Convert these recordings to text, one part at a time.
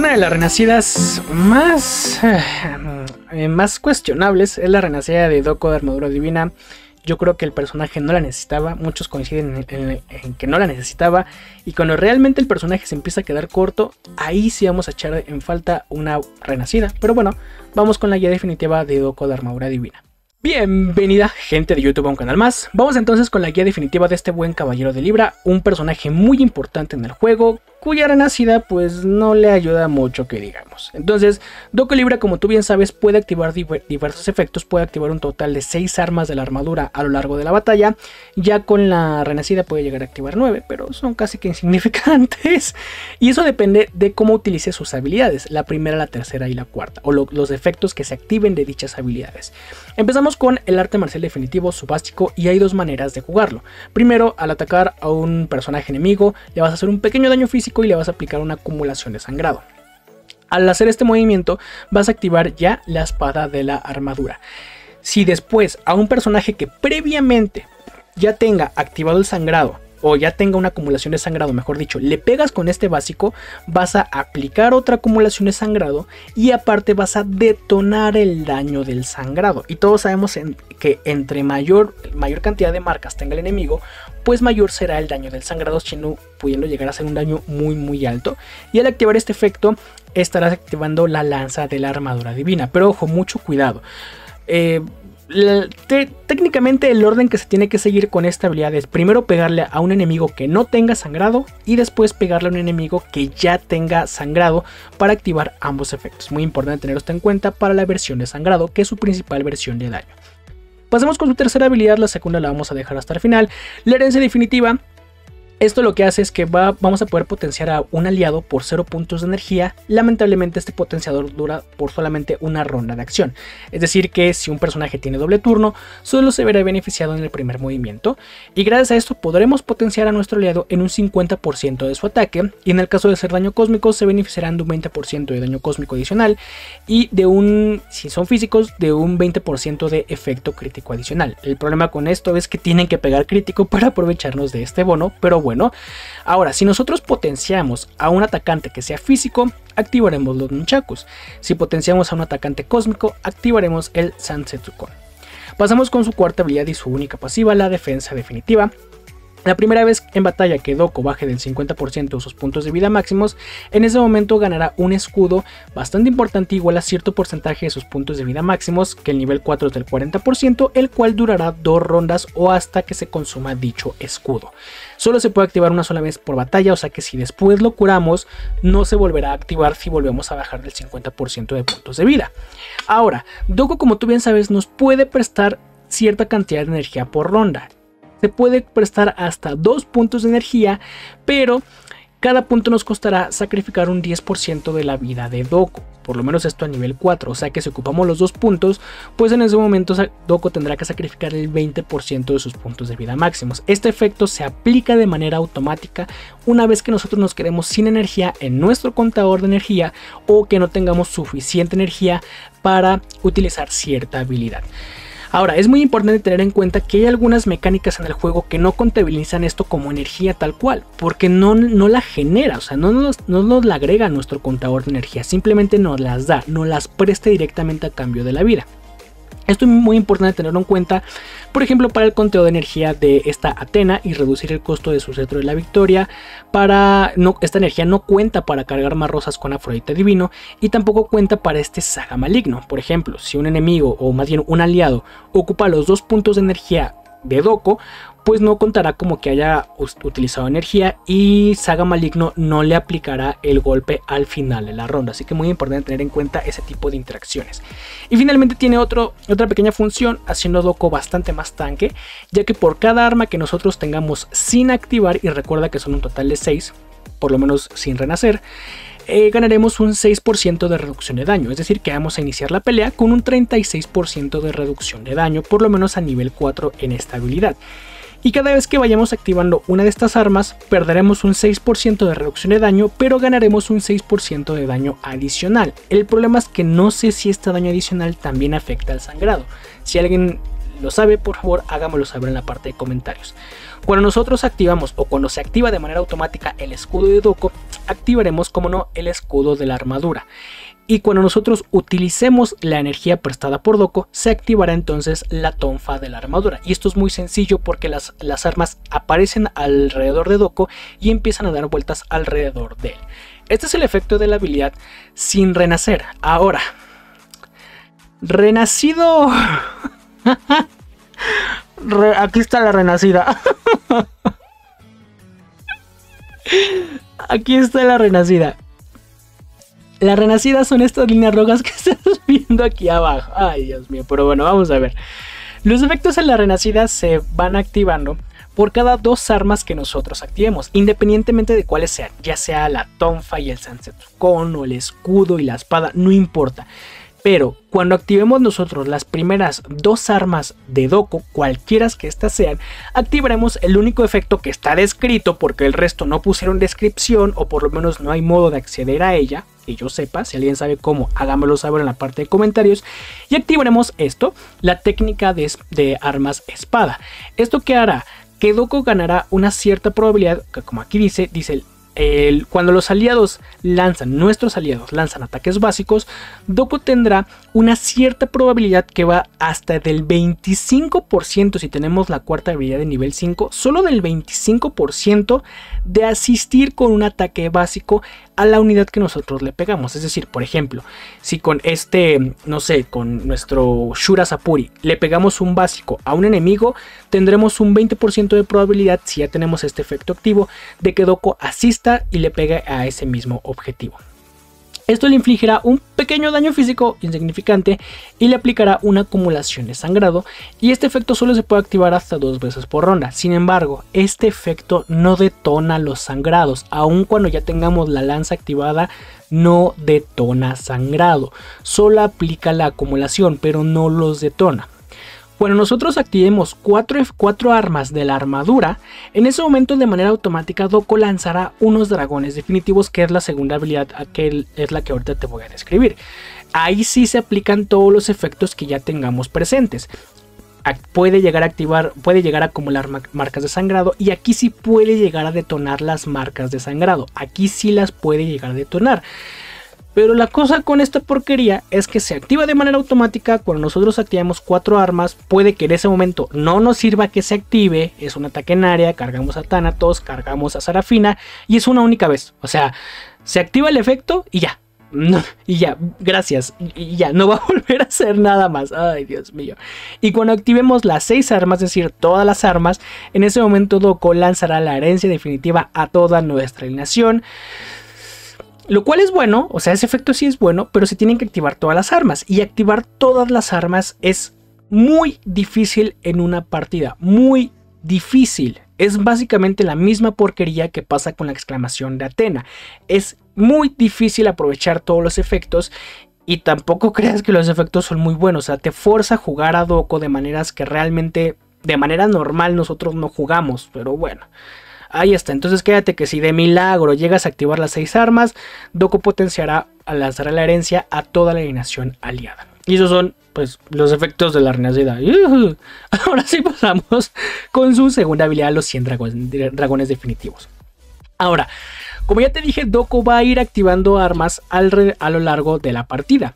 Una de las renacidas más, eh, más cuestionables es la renacida de Doko de Armadura Divina. Yo creo que el personaje no la necesitaba, muchos coinciden en, que no la necesitaba y cuando realmente el personaje se empieza a quedar corto, ahí sí vamos a echar en falta una renacida. Pero bueno, vamos con la guía definitiva de Doko de Armadura Divina. Bienvenida gente de YouTube a un canal más. Vamos entonces con la guía definitiva de este buen caballero de Libra, un personaje muy importante en el juego, cuya renacida pues no le ayuda mucho que digamos. Entonces, Doco Libra como tú bien sabes puede activar diversos efectos, puede activar un total de 6 armas de la armadura a lo largo de la batalla, ya con la renacida puede llegar a activar 9, pero son casi que insignificantes. Y eso depende de cómo utilice sus habilidades, la primera, la tercera y la cuarta, o los efectos que se activen de dichas habilidades. Empezamos con el arte marcial definitivo, su básico, y hay dos maneras de jugarlo. Primero, al atacar a un personaje enemigo, le vas a hacer un pequeño daño físico y le vas a aplicar una acumulación de sangrado. Al hacer este movimiento vas a activar ya la espada de la armadura. Si después a un personaje que previamente ya tenga activado el sangrado o ya tenga una acumulación de sangrado, mejor dicho, le pegas con este básico, vas a aplicar otra acumulación de sangrado y aparte vas a detonar el daño del sangrado. Y todos sabemos que entre mayor, mayor cantidad de marcas tenga el enemigo, pues mayor será el daño del sangrado, pudiendo llegar a ser un daño muy muy alto. Y al activar este efecto, estarás activando la lanza de la armadura divina. Pero ojo, mucho cuidado. Eh, técnicamente el orden que se tiene que seguir con esta habilidad es primero pegarle a un enemigo que no tenga sangrado y después pegarle a un enemigo que ya tenga sangrado para activar ambos efectos. Muy importante tener esto en cuenta para la versión de sangrado que es su principal versión de daño. Pasemos con su tercera habilidad, la segunda la vamos a dejar hasta el final. La herencia definitiva esto lo que hace es que vamos a poder potenciar a un aliado por 0 puntos de energía. Lamentablemente este potenciador dura por solamente una ronda de acción. Es decir que si un personaje tiene doble turno, solo se verá beneficiado en el primer movimiento. Y gracias a esto podremos potenciar a nuestro aliado en un 50% de su ataque. Y en el caso de ser daño cósmico se beneficiarán de un 20% de daño cósmico adicional. Y de un, si son físicos, de un 20% de efecto crítico adicional. El problema con esto es que tienen que pegar crítico para aprovecharnos de este bono. Pero bueno bueno. Ahora, si nosotros potenciamos a un atacante que sea físico, activaremos los nunchakus. Si potenciamos a un atacante cósmico, activaremos el Sansetsuko. Pasamos con su cuarta habilidad y su única pasiva, la defensa definitiva. La primera vez en batalla que Doko baje del 50% de sus puntos de vida máximos, en ese momento ganará un escudo bastante importante igual a cierto porcentaje de sus puntos de vida máximos, que el nivel 4 es del 40%, el cual durará dos rondas o hasta que se consuma dicho escudo. Solo se puede activar una sola vez por batalla, o sea que si después lo curamos, no se volverá a activar si volvemos a bajar del 50% de puntos de vida. Ahora, Doko como tú bien sabes nos puede prestar cierta cantidad de energía por ronda se puede prestar hasta dos puntos de energía, pero cada punto nos costará sacrificar un 10% de la vida de Doko. Por lo menos esto a nivel 4. O sea que si ocupamos los dos puntos, pues en ese momento Doko tendrá que sacrificar el 20% de sus puntos de vida máximos. Este efecto se aplica de manera automática una vez que nosotros nos quedemos sin energía en nuestro contador de energía o que no tengamos suficiente energía para utilizar cierta habilidad. Ahora, es muy importante tener en cuenta que hay algunas mecánicas en el juego que no contabilizan esto como energía tal cual, porque no, no la genera, o sea, no nos, no nos la agrega a nuestro contador de energía, simplemente nos las da, nos las presta directamente a cambio de la vida. Esto es muy importante tenerlo en cuenta, por ejemplo, para el conteo de energía de esta Atena y reducir el costo de su cetro de la victoria. Para no, esta energía no cuenta para cargar más rosas con Afrodita Divino y tampoco cuenta para este Saga Maligno. Por ejemplo, si un enemigo o más bien un aliado ocupa los dos puntos de energía de Doko, pues no contará como que haya utilizado energía y Saga Maligno no le aplicará el golpe al final de la ronda. Así que muy importante tener en cuenta ese tipo de interacciones. Y finalmente tiene otro, otra pequeña función haciendo Doko bastante más tanque, ya que por cada arma que nosotros tengamos sin activar, y recuerda que son un total de 6, por lo menos sin renacer, eh, ganaremos un 6% de reducción de daño, es decir, que vamos a iniciar la pelea con un 36% de reducción de daño, por lo menos a nivel 4 en esta habilidad. Y cada vez que vayamos activando una de estas armas, perderemos un 6% de reducción de daño, pero ganaremos un 6% de daño adicional. El problema es que no sé si este daño adicional también afecta al sangrado. Si alguien lo sabe, por favor hágamelo saber en la parte de comentarios. Cuando nosotros activamos o cuando se activa de manera automática el escudo de Doko, activaremos como no el escudo de la armadura. Y cuando nosotros utilicemos la energía prestada por Doko, se activará entonces la tonfa de la armadura. Y esto es muy sencillo porque las, las armas aparecen alrededor de Doko y empiezan a dar vueltas alrededor de él. Este es el efecto de la habilidad sin renacer. Ahora, renacido... aquí está la renacida. aquí está la renacida. La renacida son estas líneas rojas que estás viendo aquí abajo. Ay, Dios mío, pero bueno, vamos a ver. Los efectos en la renacida se van activando por cada dos armas que nosotros activemos, independientemente de cuáles sean, ya sea la tonfa y el Sansetsucon o el escudo y la espada, no importa. Pero cuando activemos nosotros las primeras dos armas de Doko, cualquiera que éstas sean, activaremos el único efecto que está descrito porque el resto no pusieron descripción o por lo menos no hay modo de acceder a ella, que yo sepa, si alguien sabe cómo, hágamelo saber en la parte de comentarios. Y activaremos esto, la técnica de, armas espada. ¿Esto qué hará? Que Doko ganará una cierta probabilidad, que como aquí dice, dice cuando los aliados lanzan, nuestros aliados lanzan ataques básicos, Doko tendrá una cierta probabilidad que va hasta del 25% si tenemos la cuarta habilidad de nivel 5, solo del 25% de asistir con un ataque básico a la unidad que nosotros le pegamos. Es decir, por ejemplo, si con este, no sé, con nuestro Shura Sapuri le pegamos un básico a un enemigo, tendremos un 20% de probabilidad, si ya tenemos este efecto activo, de que Doko asista y le pegue a ese mismo objetivo. Esto le infligirá un pequeño daño físico insignificante y le aplicará una acumulación de sangrado y este efecto solo se puede activar hasta dos veces por ronda. Sin embargo, este efecto no detona los sangrados, aun cuando ya tengamos la lanza activada no detona sangrado, solo aplica la acumulación pero no los detona. Cuando nosotros activemos 4, cuatro armas de la armadura, en ese momento de manera automática Doko lanzará unos dragones definitivos, que es la segunda habilidad, que es la que ahorita te voy a describir. Ahí sí se aplican todos los efectos que ya tengamos presentes. Puede llegar a activar, puede llegar a acumular marcas de sangrado y aquí sí puede llegar a detonar las marcas de sangrado. Aquí sí las puede llegar a detonar. Pero la cosa con esta porquería es que se activa de manera automática cuando nosotros activamos cuatro armas. Puede que en ese momento no nos sirva que se active. Es un ataque en área, cargamos a Thanatos, cargamos a Sarafina y es una única vez. O sea, se activa el efecto y ya. y ya, gracias. Y ya, no va a volver a hacer nada más. Ay, Dios mío. Y cuando activemos las seis armas, es decir, todas las armas, en ese momento Doko lanzará la herencia definitiva a toda nuestra alineación. Lo cual es bueno, o sea, ese efecto sí es bueno, pero se tienen que activar todas las armas. Y activar todas las armas es muy difícil en una partida. Muy difícil. Es básicamente la misma porquería que pasa con la exclamación de Atena. Es muy difícil aprovechar todos los efectos y tampoco creas que los efectos son muy buenos. O sea, te fuerza a jugar a Doko de maneras que realmente, de manera normal, nosotros no jugamos. Pero bueno. Ahí está, entonces quédate que si de milagro llegas a activar las seis armas, Doko potenciará a lanzar la herencia a toda la alineación aliada. Y esos son pues los efectos de la renacida. Ahora sí pasamos con su segunda habilidad, los 100 dragones, definitivos. Ahora, como ya te dije, Doko va a ir activando armas al a lo largo de la partida.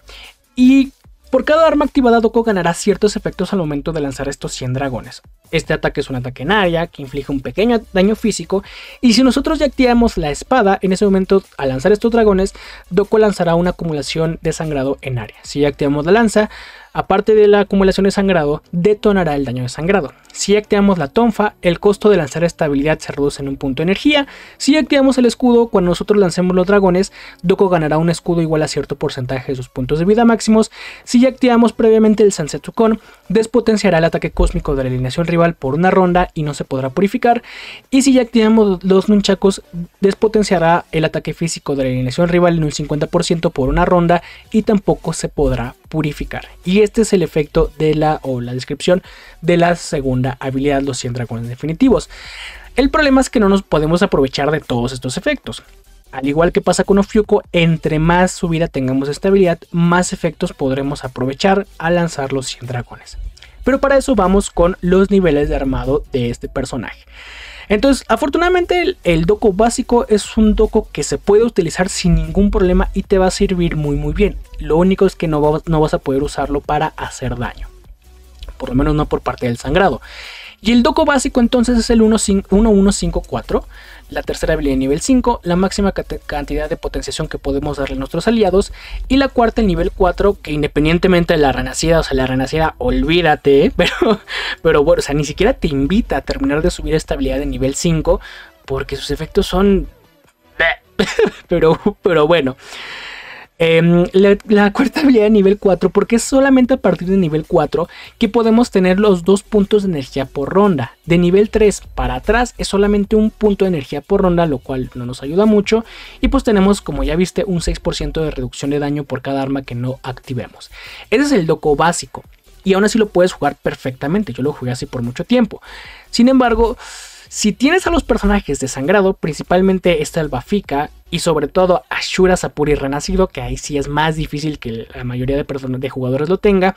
Y por cada arma activada, Doko ganará ciertos efectos al momento de lanzar estos 100 dragones. Este ataque es un ataque en área que inflige un pequeño daño físico. Y si nosotros ya activamos la espada, en ese momento al lanzar estos dragones, Doko lanzará una acumulación de sangrado en área. Si ya activamos la lanza, aparte de la acumulación de sangrado, detonará el daño de sangrado. Si activamos la tonfa, el costo de lanzar esta habilidad se reduce en un punto de energía. Si activamos el escudo, cuando nosotros lancemos los dragones, Doko ganará un escudo igual a cierto porcentaje de sus puntos de vida máximos. Si activamos previamente el Sansetsucon, despotenciará el ataque cósmico de la alineación rival por una ronda y no se podrá purificar. Y si ya activamos los nunchakos, despotenciará el ataque físico de la alineación rival en un 50% por una ronda y tampoco se podrá purificar. Y este es el efecto de la o la descripción de la segunda habilidad, los 100 dragones definitivos. El problema es que no nos podemos aprovechar de todos estos efectos. Al igual que pasa con Ofiuco, entre más subida tengamos esta habilidad, más efectos podremos aprovechar al lanzar los 100 dragones. Pero para eso vamos con los niveles de armado de este personaje. Entonces, afortunadamente el, doco básico es un doco que se puede utilizar sin ningún problema y te va a servir muy muy bien. Lo único es que no, no vas a poder usarlo para hacer daño. Por lo menos no por parte del sangrado. Y el doco básico entonces es el 1154, la tercera habilidad nivel 5, la máxima cantidad de potenciación que podemos darle a nuestros aliados, y la cuarta el nivel 4, que independientemente de la renacida, o sea, la renacida, olvídate, pero, pero bueno, o sea, ni siquiera te invita a terminar de subir esta habilidad de nivel 5, porque sus efectos son... pero, pero bueno. Em, la, cuarta habilidad de nivel 4, porque es solamente a partir de nivel 4 que podemos tener los dos puntos de energía por ronda. De nivel 3 para atrás es solamente un punto de energía por ronda, lo cual no nos ayuda mucho. Y pues tenemos, como ya viste, un 6% de reducción de daño por cada arma que no activemos. Ese es el doco básico. Y aún así lo puedes jugar perfectamente. Yo lo jugué así por mucho tiempo. Sin embargo, si tienes a los personajes de sangrado, principalmente esta el Bafika y sobre todo Ashura Sapuri Renacido, que ahí sí es más difícil que la mayoría de, personas, de jugadores lo tenga,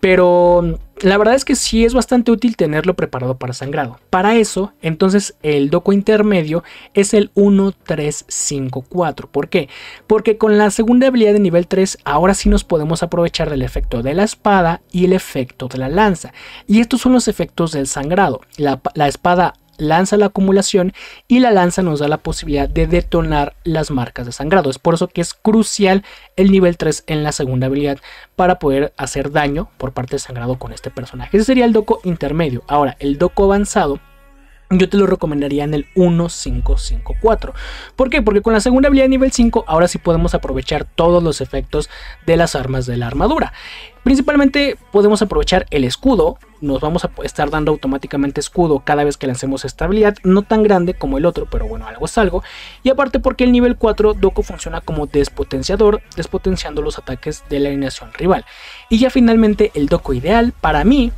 pero la verdad es que sí es bastante útil tenerlo preparado para sangrado. Para eso, entonces el doco intermedio es el 1354. ¿Por qué? Porque con la segunda habilidad de nivel 3 ahora sí nos podemos aprovechar del efecto de la espada y el efecto de la lanza. Y estos son los efectos del sangrado. La, la espada lanza la acumulación y la lanza nos da la posibilidad de detonar las marcas de sangrado. Es por eso que es crucial el nivel 3 en la segunda habilidad para poder hacer daño por parte de sangrado con este personaje. Ese sería el doco intermedio. Ahora, el doco avanzado yo te lo recomendaría en el 1554. ¿Por qué? Porque con la segunda habilidad nivel 5 ahora sí podemos aprovechar todos los efectos de las armas de la armadura. Principalmente podemos aprovechar el escudo, nos vamos a estar dando automáticamente escudo cada vez que lancemos esta habilidad, no tan grande como el otro, pero bueno, algo es algo. Y aparte porque el nivel 4 Doco funciona como despotenciador, despotenciando los ataques de la alineación rival. Y ya finalmente el Doco ideal para mí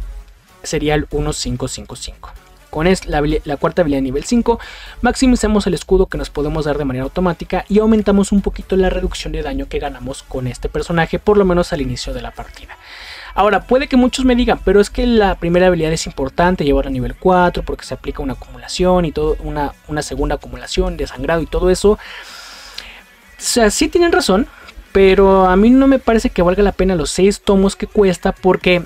sería el 1555. Con la, cuarta habilidad nivel 5, maximizamos el escudo que nos podemos dar de manera automática y aumentamos un poquito la reducción de daño que ganamos con este personaje, por lo menos al inicio de la partida. Ahora, puede que muchos me digan, pero es que la primera habilidad es importante llevar a nivel 4 porque se aplica una acumulación y todo, una, una segunda acumulación de sangrado y todo eso. O sea, sí tienen razón, pero a mí no me parece que valga la pena los 6 tomos que cuesta porque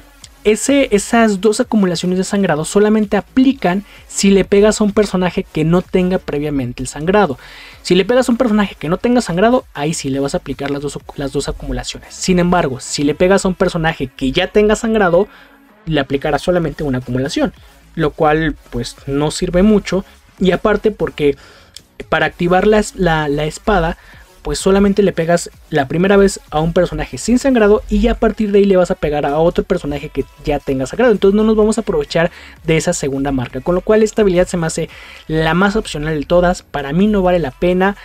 esas dos acumulaciones de sangrado solamente aplican si le pegas a un personaje que no tenga previamente el sangrado. Si le pegas a un personaje que no tenga sangrado, ahí sí le vas a aplicar las dos, las dos acumulaciones. Sin embargo, si le pegas a un personaje que ya tenga sangrado, le aplicará solamente una acumulación. Lo cual pues no sirve mucho. Y aparte porque para activar la, la espada pues solamente le pegas la primera vez a un personaje sin sangrado y ya a partir de ahí le vas a pegar a otro personaje que ya tenga sangrado. Entonces no nos vamos a aprovechar de esa segunda marca. Con lo cual esta habilidad se me hace la más opcional de todas. Para mí no vale la pena.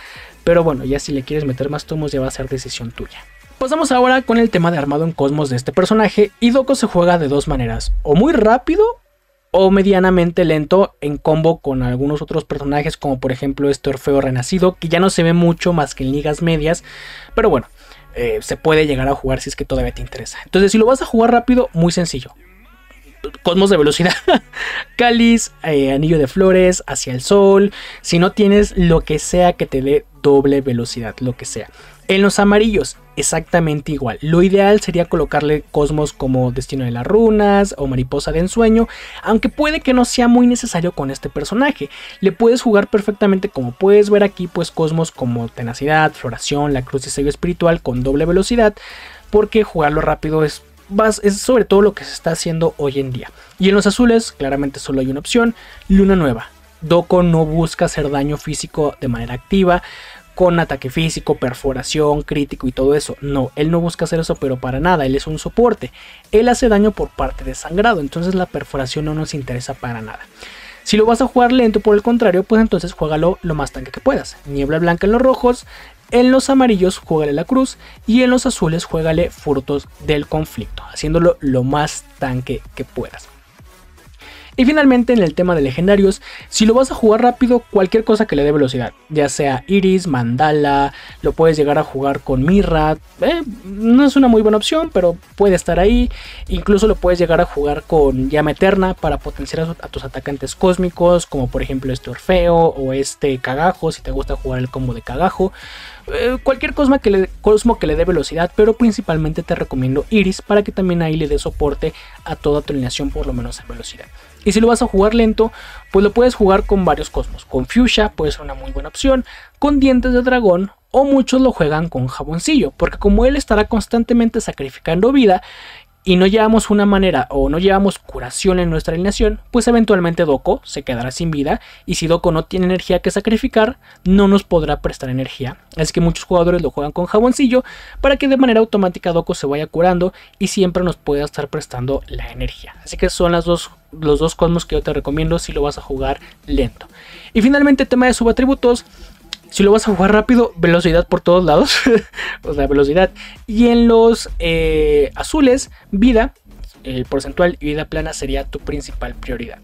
Pero bueno, ya si le quieres meter más tomos ya va a ser decisión tuya. Pasamos ahora con el tema de armado en cosmos de este personaje. Y Doko se juega de dos maneras. O muy rápido o medianamente lento en combo con algunos otros personajes como por ejemplo este Orfeo Renacido que ya no se ve mucho más que en ligas medias pero bueno eh, se puede llegar a jugar si es que todavía te interesa entonces si lo vas a jugar rápido muy sencillo Cosmos de velocidad, cáliz, eh, anillo de flores, hacia el sol. Si no tienes lo que sea que te dé doble velocidad, lo que sea. En los amarillos, exactamente igual. Lo ideal sería colocarle cosmos como Destino de las Runas o Mariposa de Ensueño, aunque puede que no sea muy necesario con este personaje. Le puedes jugar perfectamente como puedes ver aquí, pues cosmos como Tenacidad, Floración, la Cruz de Sello Espiritual con doble velocidad, porque jugarlo rápido es es sobre todo lo que se está haciendo hoy en día. Y en los azules, claramente solo hay una opción, luna nueva. Doko no busca hacer daño físico de manera activa, con ataque físico, perforación, crítico y todo eso. No, él no busca hacer eso, pero para nada, él es un soporte. Él hace daño por parte de sangrado, entonces la perforación no nos interesa para nada. Si lo vas a jugar lento, por el contrario, pues entonces juégalo lo más tanque que puedas. Niebla blanca en los rojos, en los amarillos juégale la cruz y en los azules juégale furtos del conflicto, haciéndolo lo más tanque que puedas. Y finalmente en el tema de legendarios, si lo vas a jugar rápido, cualquier cosa que le dé velocidad, ya sea Iris, Mandala, lo puedes llegar a jugar con Mirra, eh, no es una muy buena opción, pero puede estar ahí. Incluso lo puedes llegar a jugar con Llama Eterna para potenciar a, tus atacantes cósmicos, como por ejemplo este Orfeo o este Cagajo, si te gusta jugar el combo de Cagajo. Eh, cualquier cosmo que, le, cosmo que le dé velocidad, pero principalmente te recomiendo Iris para que también ahí le dé soporte a toda tu alineación, por lo menos en velocidad. Y si lo vas a jugar lento, pues lo puedes jugar con varios cosmos. Con Fuchsia puede ser una muy buena opción, con dientes de dragón o muchos lo juegan con jaboncillo, porque como él estará constantemente sacrificando vida y no llevamos una manera o no llevamos curación en nuestra alineación, pues eventualmente Doko se quedará sin vida y si Doko no tiene energía que sacrificar, no nos podrá prestar energía. Es que muchos jugadores lo juegan con jaboncillo para que de manera automática Doko se vaya curando y siempre nos pueda estar prestando la energía. Así que son las dos, los dos cosmos que yo te recomiendo si lo vas a jugar lento. Y finalmente tema de subatributos, si lo vas a jugar rápido, velocidad por todos lados. o sea, velocidad. Y en los eh, azules, vida, el porcentual y vida plana sería tu principal prioridad.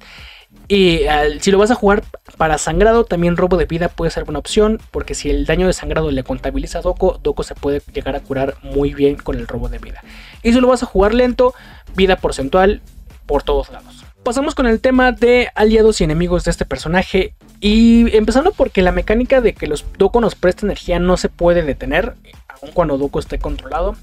Y si lo vas a jugar para sangrado, también robo de vida puede ser una opción, porque si el daño de sangrado le contabiliza a Doko, Doko se puede llegar a curar muy bien con el robo de vida. Y si lo vas a jugar lento, vida porcentual por todos lados. Pasamos con el tema de aliados y enemigos de este personaje. Y empezando porque la mecánica de que los Doko nos presta energía no se puede detener, aun cuando Doko esté controlado.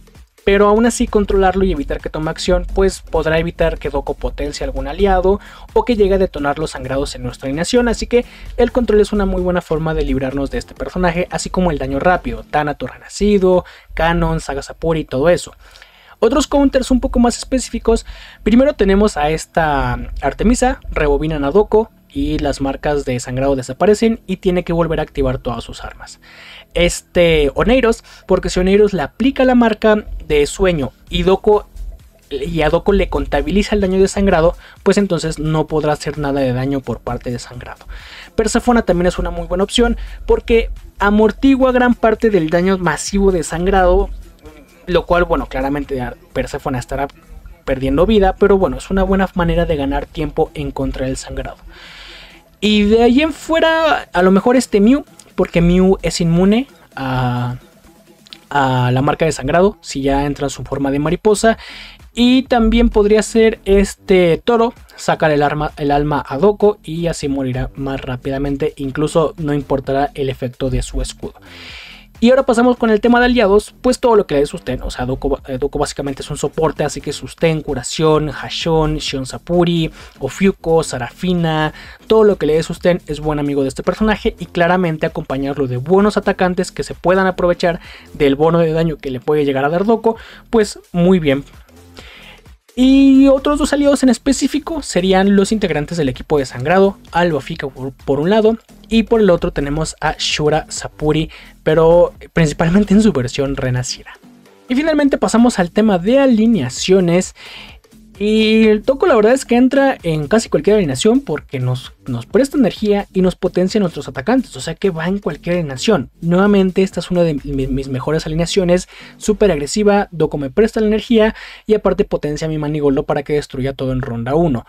Pero aún así controlarlo y evitar que tome acción, pues podrá evitar que Doko potencie algún aliado o que llegue a detonar los sangrados en nuestra alineación. Así que el control es una muy buena forma de librarnos de este personaje, así como el daño rápido, Thanatos Renacido, Canon, Saga Sapuri y todo eso. Otros counters un poco más específicos, primero tenemos a esta Artemisa, rebobina Nadoko, y las marcas de sangrado desaparecen y tiene que volver a activar todas sus armas. Este Oneiros, porque si Oneiros le aplica la marca de sueño y Doko y a Doko le contabiliza el daño de sangrado, pues entonces no podrá hacer nada de daño por parte de sangrado. Persefona también es una muy buena opción porque amortigua gran parte del daño masivo de sangrado, lo cual, bueno, claramente Persefona estará perdiendo vida, pero bueno, es una buena manera de ganar tiempo en contra del sangrado. Y de ahí en fuera, a lo mejor este Mew, porque Mew es inmune a, la marca de sangrado, si ya entra en su forma de mariposa. Y también podría ser este toro, sacar el, arma, el alma a Doko y así morirá más rápidamente, incluso no importará el efecto de su escudo. Y ahora pasamos con el tema de aliados, pues todo lo que le dé sustén, o sea, Doko, eh, básicamente es un soporte, así que sustén, curación, Hashon, Shion Sapuri, Ofiuko, Sarafina, todo lo que le dé sustén es buen amigo de este personaje y claramente acompañarlo de buenos atacantes que se puedan aprovechar del bono de daño que le puede llegar a dar Doko, pues muy bien y otros dos aliados en específico serían los integrantes del equipo de Sangrado, Alba Fika por, un lado, y por el otro tenemos a Shura Sapuri, pero principalmente en su versión renacida. Y finalmente pasamos al tema de alineaciones y el Toco la verdad es que entra en casi cualquier alineación porque nos, nos presta energía y nos potencia nuestros atacantes, o sea que va en cualquier alineación. Nuevamente esta es una de mis mejores alineaciones, súper agresiva, Doko me presta la energía y aparte potencia a mi Manigoldo para que destruya todo en ronda 1.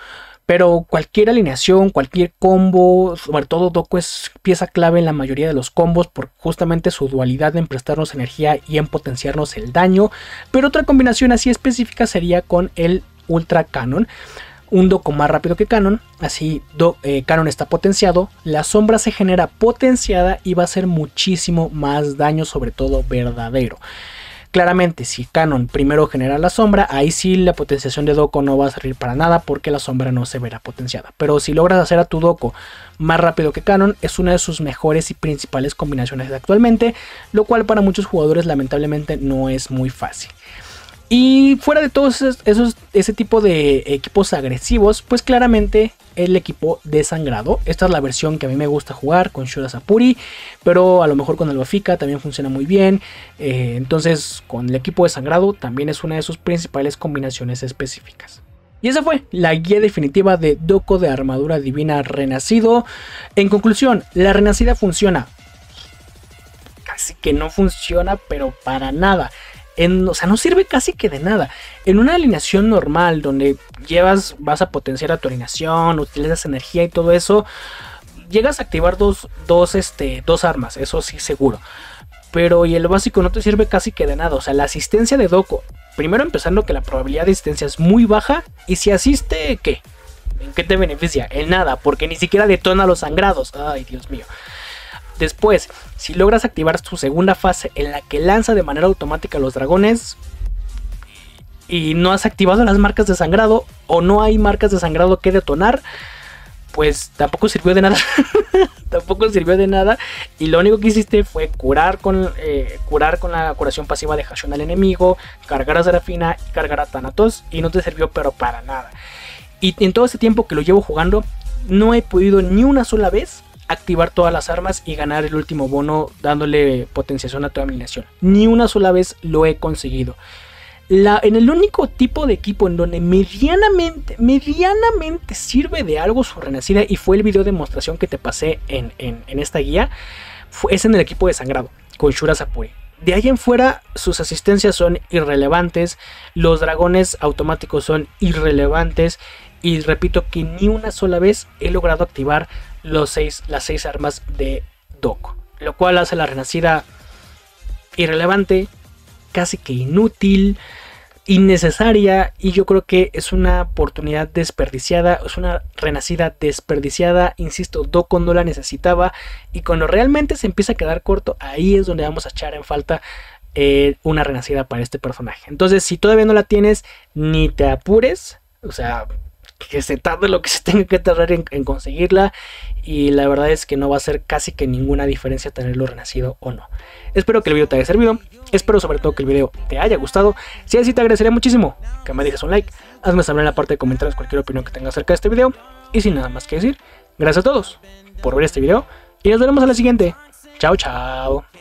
Pero cualquier alineación, cualquier combo, sobre todo Doko es pieza clave en la mayoría de los combos por justamente su dualidad en prestarnos energía y en potenciarnos el daño. Pero otra combinación así específica sería con el Ultra Canon. Un Doko más rápido que Canon, así eh, Canon está potenciado, la sombra se genera potenciada y va a hacer muchísimo más daño, sobre todo verdadero. Claramente, si Canon primero genera la sombra, ahí sí la potenciación de Doko no va a servir para nada porque la sombra no se verá potenciada. Pero si logras hacer a tu Doko más rápido que Canon, es una de sus mejores y principales combinaciones actualmente, lo cual para muchos jugadores lamentablemente no es muy fácil. Y fuera de todos esos, ese tipo de equipos agresivos, pues claramente el equipo desangrado. Esta es la versión que a mí me gusta jugar con Shura Sapuri, pero a lo mejor con el Bafika también funciona muy bien. Eh, entonces, con el equipo desangrado también es una de sus principales combinaciones específicas. Y esa fue la guía definitiva de Doko de Armadura Divina Renacido. En conclusión, la Renacida funciona. Casi que no funciona, pero para nada En, o sea, no sirve casi que de nada. En una alineación normal, donde llevas, vas a potenciar a tu alineación, utilizas energía y todo eso, llegas a activar dos, dos, este, dos armas, eso sí seguro. Pero y el básico no te sirve casi que de nada. O sea, la asistencia de Doko. Primero empezando que la probabilidad de asistencia es muy baja. Y si asiste, ¿qué? ¿En qué te beneficia? En nada, porque ni siquiera detona los sangrados. Ay, Dios mío. Después, si logras activar tu segunda fase en la que lanza de manera automática los dragones y no has activado las marcas de sangrado o no hay marcas de sangrado que detonar, pues tampoco sirvió de nada. tampoco sirvió de nada. Y lo único que hiciste fue curar con, eh, curar con la curación pasiva de Hashon al enemigo, cargar a Serafina y cargar a Thanatos. Y no te sirvió pero para nada. Y en todo este tiempo que lo llevo jugando, no he podido ni una sola vez activar todas las armas y ganar el último bono dándole potenciación a toda mi. Ni una sola vez lo he conseguido en el único tipo de equipo en donde medianamente, medianamente sirve de algo su renacida y fue el video de demostración que te pasé en, esta guía, es en el equipo de sangrado, con Shura Sapuri. De ahí en fuera, sus asistencias son irrelevantes, los dragones automáticos son irrelevantes, y repito que ni una sola vez he logrado activar los seis, las seis armas de Doko, lo cual hace la renacida irrelevante, casi que inútil, innecesaria y yo creo que es una oportunidad desperdiciada, es una renacida desperdiciada, insisto, Doko no la necesitaba y cuando realmente se empieza a quedar corto, ahí es donde vamos a echar en falta eh, una renacida para este personaje. Entonces, si todavía no la tienes, ni te apures, o sea, que se tarde lo que se tenga que tardar en, conseguirla y la verdad es que no va a ser casi que ninguna diferencia tenerlo renacido o no. Espero que el video te haya servido, espero sobre todo que el video te haya gustado, si es así te agradecería muchísimo que me dejes un like, hazme saber en la parte de comentarios cualquier opinión que tengas acerca de este video y sin nada más que decir, gracias a todos por ver este video y nos veremos a la siguiente, chao chao.